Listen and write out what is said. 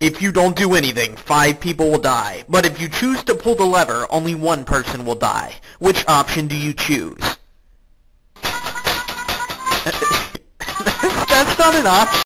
If you don't do anything, five people will die. But if you choose to pull the lever, only one person will die. Which option do you choose? That's not an option.